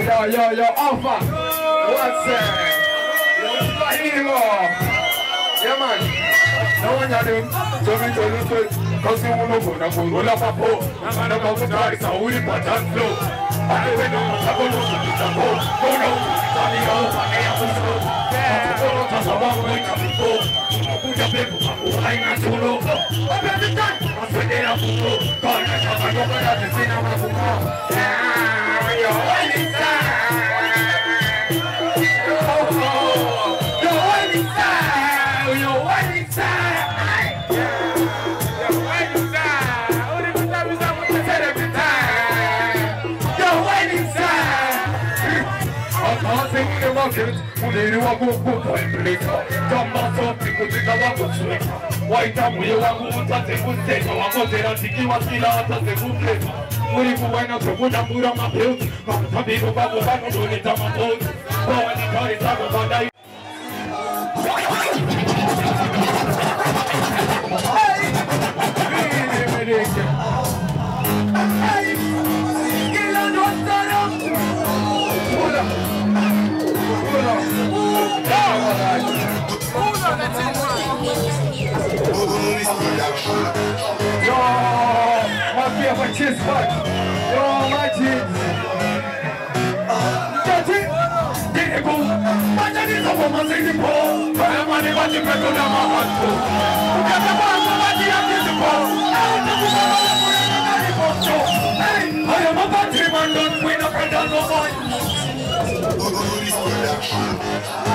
yo, yo, yo, Alpha. What's up? Yo, Swahili. Yeah, man. No one got him. So me tell you straight. Cause you wanna go, na go roll up a po. I'm gonna go to we put on flow. I don't know, I'm gonna go to the po. Go no, Johnny, oh, I am so slow. Yeah, go to the one way to the po. Kuja pepo, na chulo. Open the time, maswede na kuko. Kona shaka yoga ya tisina makuko. Yeah, Akasengile wakit, muliri wakukupa imlika Kama sopi kutika wakutsweka Waita muye wangu utate kusteka Wakotera tikiwa kila atate kupleka Muri kuwena kukuta mura mapeuti Kamtabiro babu bano doleta mapeuti Kwa wanikari zako badai Kila Yo, mafia machismo. Yo, machis. Tati, diniku, majani sopo mazinipo. Kaya mani maji peto na mahantu. Ukete kwangu maji ya kizipo. Au takuba wala kwenye na maripocho. Hey, haya mabati mandon, wina kanda no boy. Mpesira no manobaya. Hey, so, kila ndo stara.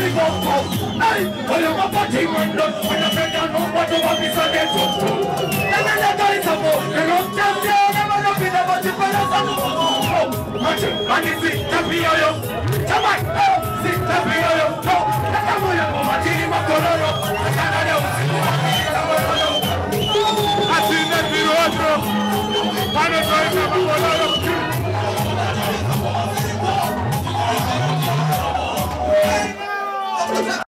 Hey. Nero chamche. Nana na